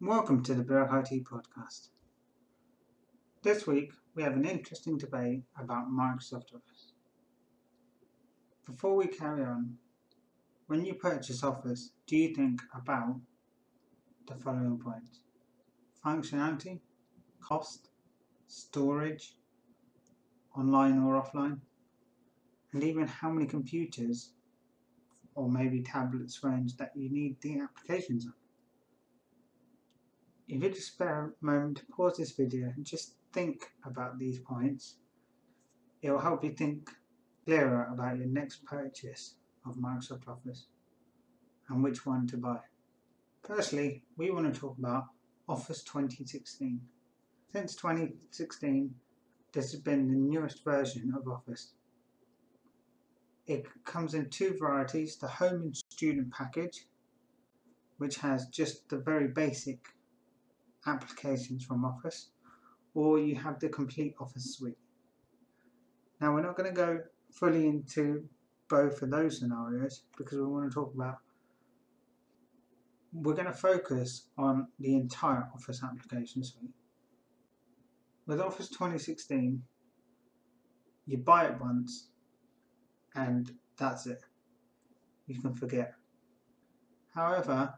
Welcome to the IT podcast. This week we have an interesting debate about Microsoft Office. Before we carry on, when you purchase Office, do you think about the following points? Functionality, cost, storage, online or offline, and even how many computers or maybe tablets, phones that you need the applications on. If you just spare a moment to pause this video and just think about these points, it will help you think clearer about your next purchase of Microsoft Office and which one to buy. Firstly, we want to talk about Office 2016. Since 2016, this has been the newest version of Office. It comes in two varieties, the Home and Student package, which has just the very basic applications from Office or you have the complete Office suite. Now we're not going to go fully into both of those scenarios because we want to talk about we're going to focus on the entire Office application suite. With Office 2016 you buy it once and that's it. You can forget. However,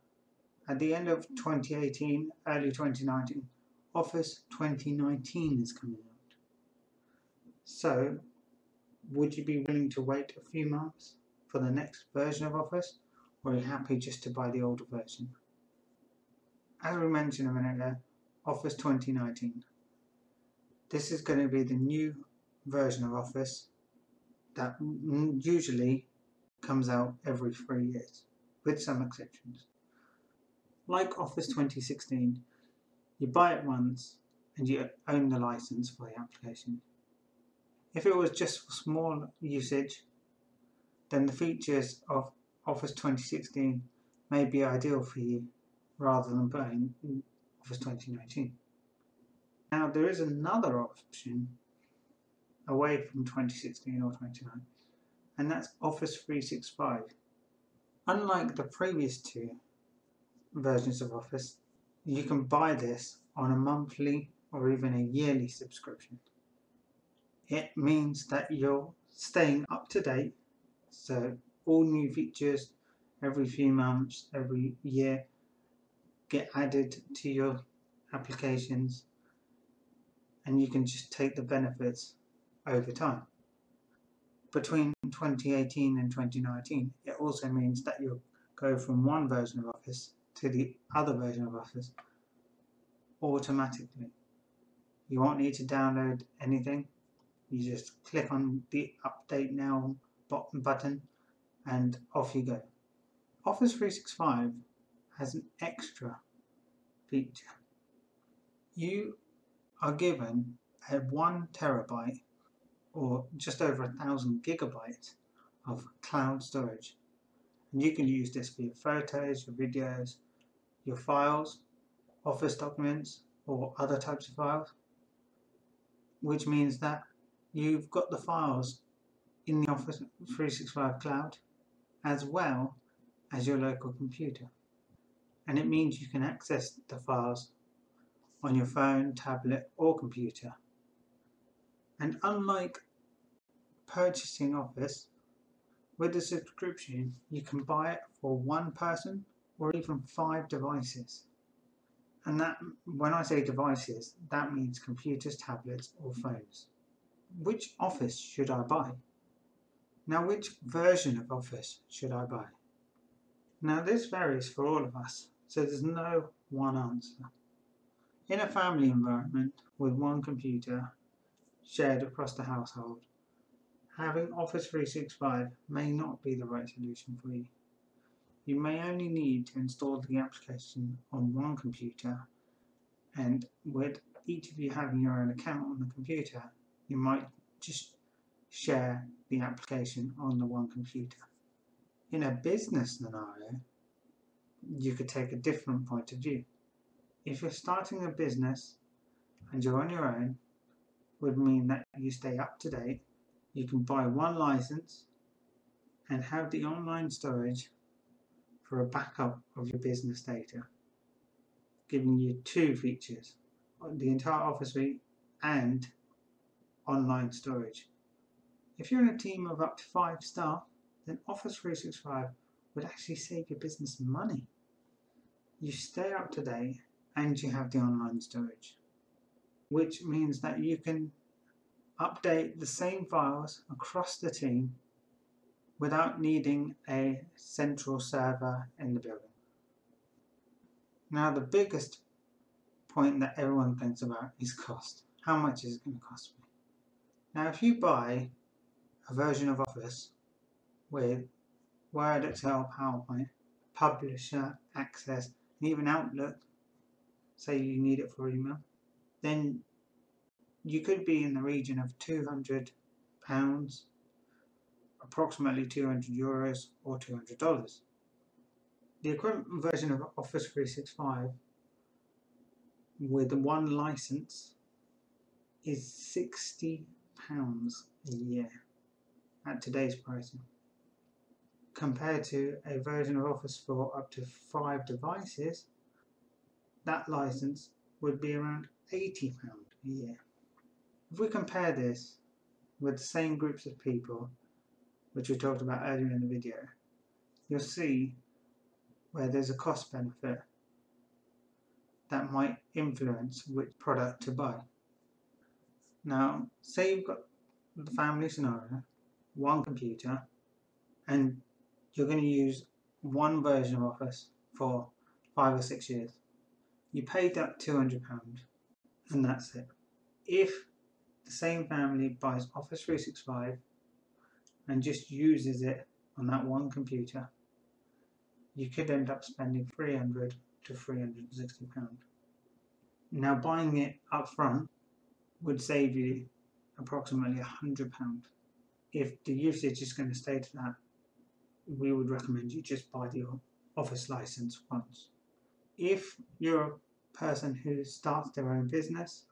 at the end of 2018, early 2019, Office 2019 is coming out. So, would you be willing to wait a few months for the next version of Office, or are you happy just to buy the older version? As we mentioned a minute ago, Office 2019. This is going to be the new version of Office that usually comes out every three years, with some exceptions like Office 2016, you buy it once and you own the license for the application. If it was just for small usage, then the features of Office 2016 may be ideal for you rather than buying Office 2019. Now there is another option away from 2016 or 2019, and that's Office 365. Unlike the previous two, versions of Office, you can buy this on a monthly or even a yearly subscription. It means that you're staying up to date, so all new features every few months, every year get added to your applications and you can just take the benefits over time. Between 2018 and 2019, it also means that you'll go from one version of Office to the other version of Office automatically. You won't need to download anything. You just click on the update now button and off you go. Office 365 has an extra feature. You are given a 1 terabyte or just over a thousand gigabytes of cloud storage. And you can use this for your photos, your videos, your files, Office documents, or other types of files, which means that you've got the files in the Office 365 cloud as well as your local computer. And it means you can access the files on your phone, tablet, or computer. And unlike purchasing Office, with the subscription, you can buy it for one person or even five devices. And that, when I say devices, that means computers, tablets, or phones. Which Office should I buy? Now, which version of Office should I buy? Now, this varies for all of us, so there's no one answer. In a family environment with one computer shared across the household, having Office 365 may not be the right solution for you. You may only need to install the application on one computer and with each of you having your own account on the computer, you might just share the application on the one computer. In a business scenario, you could take a different point of view. If you're starting a business and you're on your own, would mean that you stay up to date you can buy one license and have the online storage for a backup of your business data. giving you two features the entire Office suite and online storage. If you're in a team of up to five staff, then Office 365 would actually save your business money. You stay up to date and you have the online storage, which means that you can update the same files across the team without needing a central server in the building. Now the biggest point that everyone thinks about is cost. How much is it going to cost me? Now if you buy a version of Office with Word, Excel, PowerPoint, Publisher, Access, and even Outlook, say you need it for email, then you could be in the region of 200 pounds approximately 200 euros or $200. The equivalent version of Office 365 with one license is 60 pounds a year at today's pricing compared to a version of Office for up to five devices that license would be around 80 pound a year if we compare this with the same groups of people which we talked about earlier in the video, you'll see where there's a cost benefit that might influence which product to buy. Now, say you've got the family scenario, one computer, and you're going to use one version of Office for five or six years. You paid that £200 and that's it. If the same family buys Office 365 and just uses it on that one computer, you could end up spending 300 to 360 pound. Now buying it up front would save you approximately 100 pound. If the usage is going to stay to that, we would recommend you just buy the office license once. If you're a person who starts their own business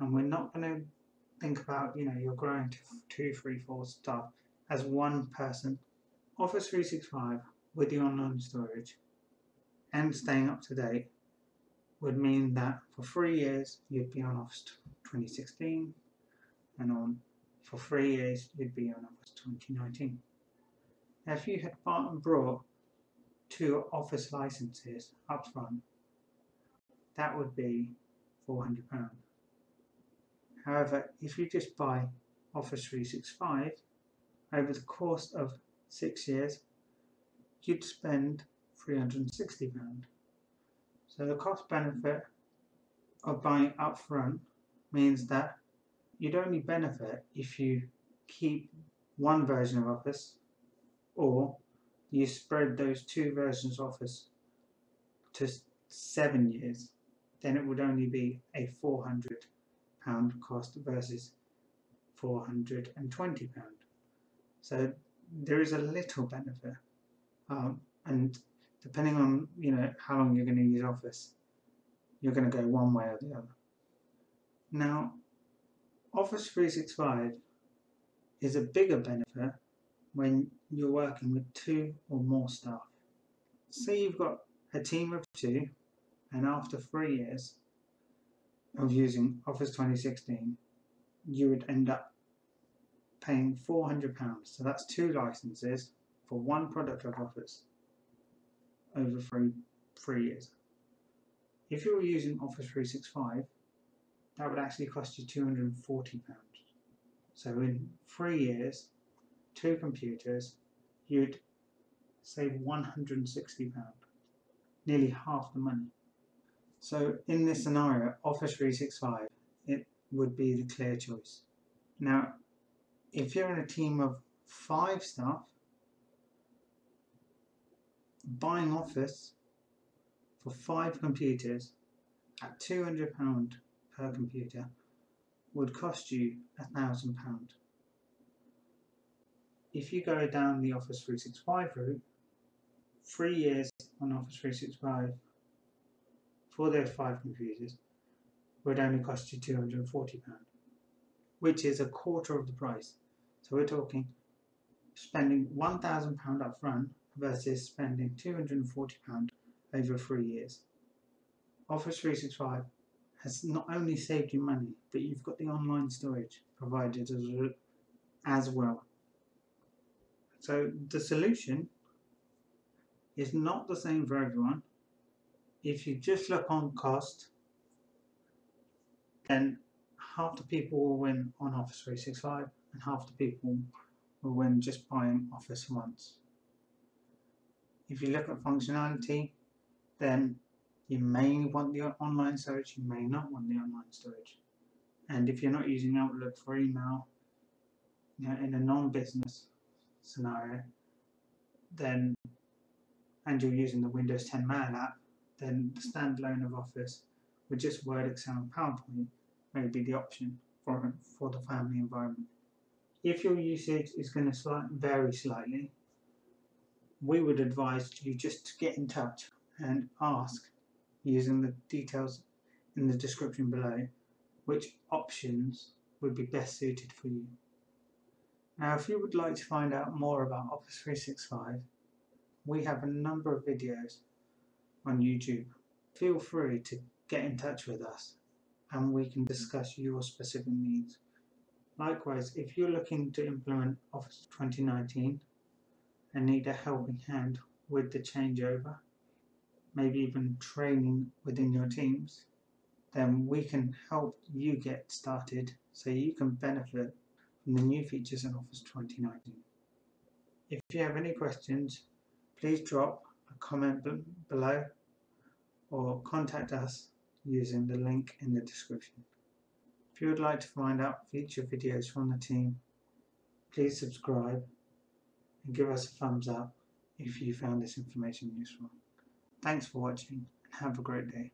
and we're not going to think about, you know, you're growing to two, three, four staff as one person. Office 365 with the online storage and staying up to date would mean that for three years you'd be on Office 2016 and on for three years you'd be on Office 2019. Now if you had bought and brought two Office licenses up front, that would be £400. However, if you just buy Office 365 over the course of six years, you'd spend £360. So the cost benefit of buying upfront means that you'd only benefit if you keep one version of Office or you spread those two versions of Office to seven years, then it would only be a 400 pound cost versus 420 pound. So there is a little benefit, um, and depending on you know how long you're going to use Office, you're going to go one way or the other. Now, Office 365 is a bigger benefit when you're working with two or more staff. Say you've got a team of two, and after three years, of using Office 2016, you would end up paying £400. So that's two licenses for one product of Office over three, three years. If you were using Office 365, that would actually cost you £240. So in three years, two computers, you'd save £160, nearly half the money. So in this scenario, Office 365, it would be the clear choice. Now, if you're in a team of five staff, buying Office for five computers at £200 per computer would cost you a thousand pound. If you go down the Office 365 route, three years on Office 365 for those five computers would only cost you £240, which is a quarter of the price. So we're talking spending £1,000 up front versus spending £240 over three years. Office 365 has not only saved you money, but you've got the online storage provided as well. So the solution is not the same for everyone. If you just look on cost, then half the people will win on Office 365 and half the people will win just buying Office once. If you look at functionality, then you may want the online storage, you may not want the online storage. And if you're not using Outlook for email, you know, in a non-business scenario, then and you're using the Windows 10 Mail app, then the standalone of Office with just Word, Excel, and PowerPoint may be the option for for the family environment. If your usage is going to slight, vary slightly, we would advise you just to get in touch and ask using the details in the description below which options would be best suited for you. Now if you would like to find out more about Office 365 we have a number of videos on YouTube. Feel free to get in touch with us and we can discuss your specific needs. Likewise, if you're looking to implement Office 2019 and need a helping hand with the changeover, maybe even training within your teams, then we can help you get started so you can benefit from the new features in Office 2019. If you have any questions, please drop a comment below or contact us using the link in the description. If you would like to find out future videos from the team, please subscribe and give us a thumbs up if you found this information useful. Thanks for watching and have a great day.